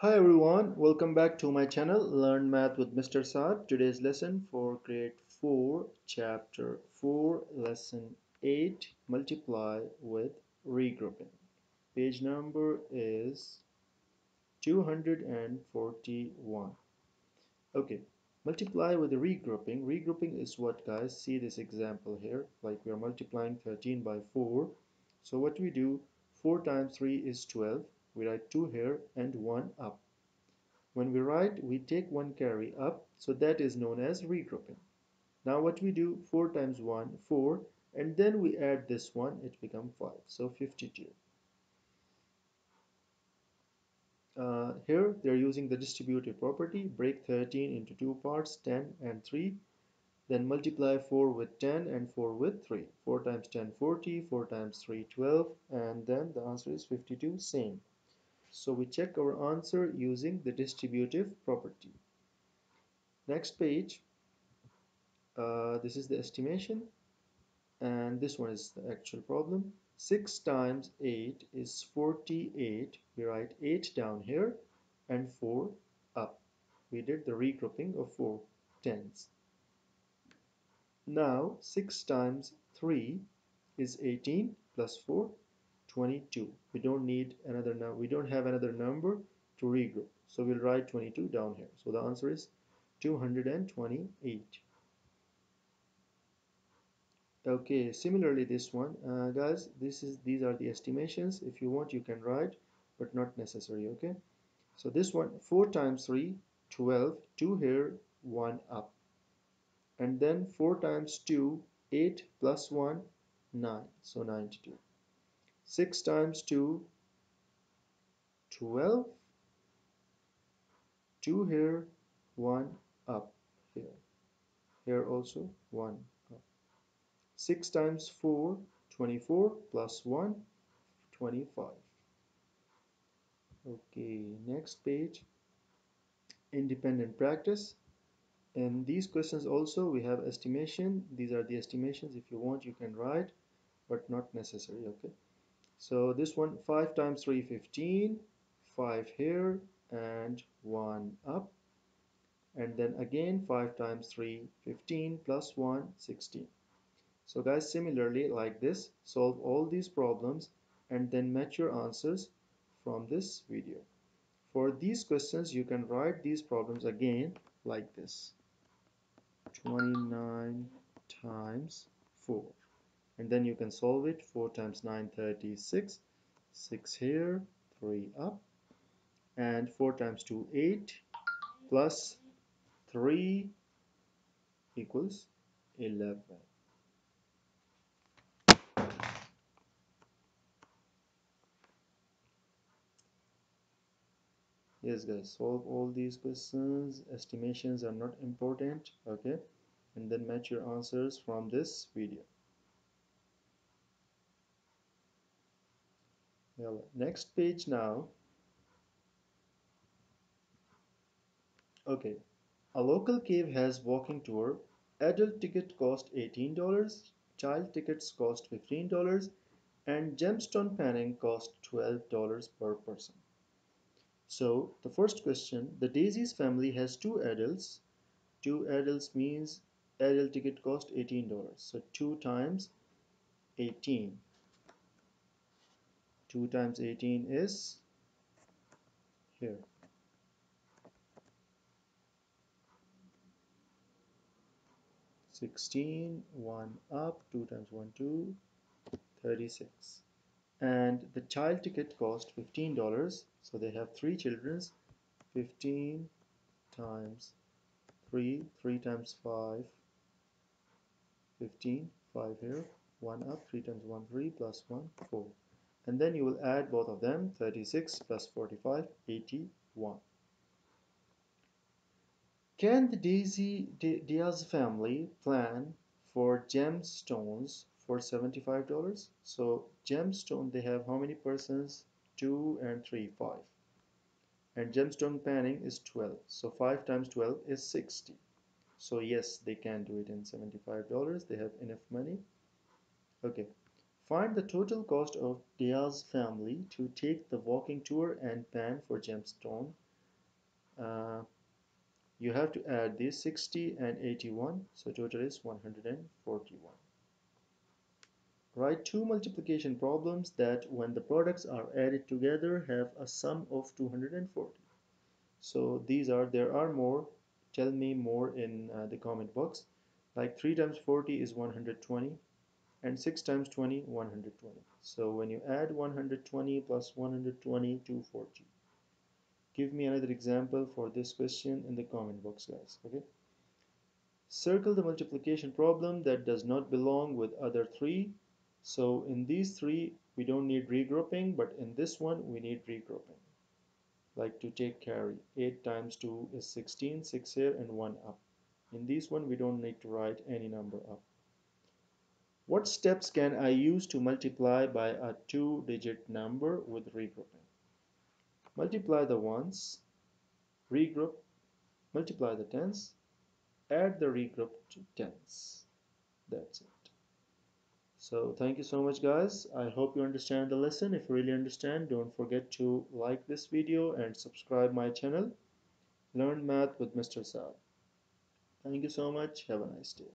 Hi everyone, welcome back to my channel Learn Math with Mr. Saad. Today's lesson for grade 4, chapter 4, lesson 8, multiply with regrouping. Page number is 241. Okay, multiply with regrouping. Regrouping is what guys, see this example here, like we are multiplying 13 by 4. So what we do, 4 times 3 is 12 we write 2 here and 1 up. When we write, we take one carry up, so that is known as regrouping. Now what we do, 4 times 1, 4, and then we add this one, it becomes 5, so 52. Uh, here they're using the distributive property, break 13 into two parts, 10 and 3, then multiply 4 with 10 and 4 with 3. 4 times 10, 40, 4 times 3, 12, and then the answer is 52, same. So we check our answer using the distributive property. Next page, uh, this is the estimation and this one is the actual problem. 6 times 8 is 48. We write 8 down here and 4 up. We did the regrouping of 4 tens. Now 6 times 3 is 18 plus 4 22 we don't need another number we don't have another number to regroup. So we'll write 22 down here. So the answer is 228 okay similarly this one uh, guys this is these are the estimations. If you want you can write but not necessary okay? So this one 4 times 3 12 2 here 1 up. And then 4 times 2 8 plus 1 9 so 92 6 times 2 12 2 here 1 up here. Here also 1 up. 6 times 4 24 plus 1 25 okay next page. Independent practice. And these questions also we have estimation. These are the estimations. If you want you can write but not necessary okay so this one 5 times 3 15 5 here and 1 up. And then again 5 times 3 15 plus 1 16 so guys similarly like this solve all these problems and then match your answers from this video. For these questions you can write these problems again like this. 29 times 4 and then you can solve it 4 times 9 36 6 here 3 up and 4 times 2 8 plus 3 equals 11 yes guys solve all these questions. Estimations are not important okay? And then match your answers from this video well next page now. Okay a local cave has walking tour. Adult ticket cost $18 child tickets cost $15 and gemstone panning cost $12 per person. So the first question the daisy's family has two adults. Two adults means adult ticket cost $18 so 2 times 18 2 times 18 is here. Sixteen, one up, two times one, two, 36. And the child ticket cost $15, so they have three children's, 15 times 3, 3 times 5, 15, 5 here, 1 up, 3 times 1, 3, plus 1, 4 and then you will add both of them 36 plus 45 81 can the Daisy Diaz family plan for gemstones for $75 so gemstone they have how many persons? 2 and 3 5 and gemstone panning is 12 so 5 times 12 is 60 so yes they can do it in $75 they have enough money. Okay Find the total cost of Diaz family to take the walking tour and pan for gemstone. Uh, you have to add these 60 and 81 so total is 141 write two multiplication problems that when the products are added together have a sum of 240 so these are there are more. Tell me more in uh, the comment box. Like 3 times 40 is 120 and 6 times 20 120 so when you add 120 plus 120 240 give me another example for this question in the comment box guys okay? Circle the multiplication problem that does not belong with other three. So in these three we don't need regrouping but in this one we need regrouping. Like to take carry. 8 times 2 is 16 6 here and 1 up. In this one we don't need to write any number up what steps can I use to multiply by a two-digit number with regrouping multiply the ones, regroup, multiply the tens, add the regrouped tens. That's it. So thank you so much guys. I hope you understand the lesson. If you really understand, don't forget to like this video and subscribe my channel. Learn Math with Mr. Saad. Thank you so much. Have a nice day.